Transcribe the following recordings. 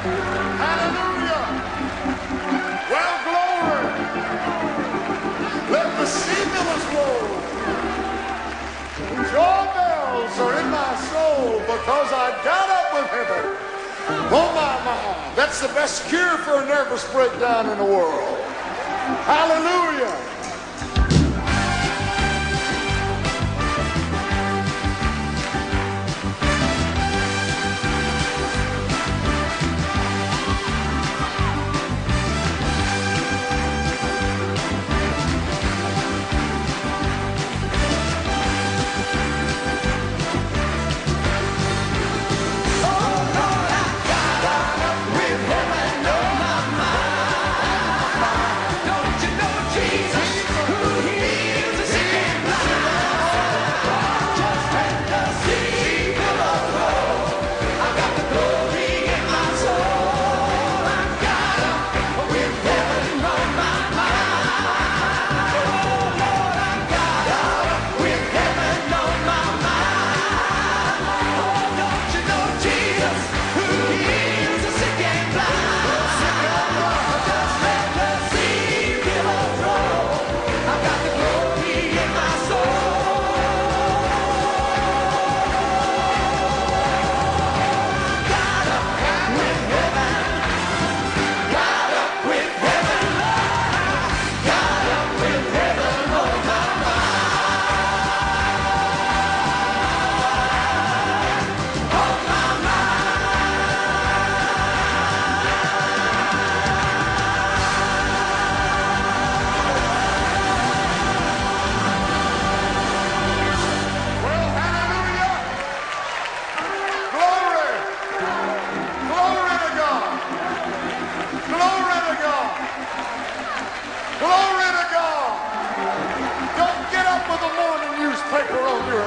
Hallelujah. Well, glory. Let the blow. Bells are in my soul because I got up with heaven. Oh, my, my. That's the best cure for a nervous breakdown in the world. Hallelujah.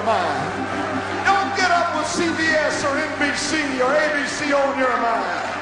mind. Don't get up with CBS or NBC or ABC on your mind.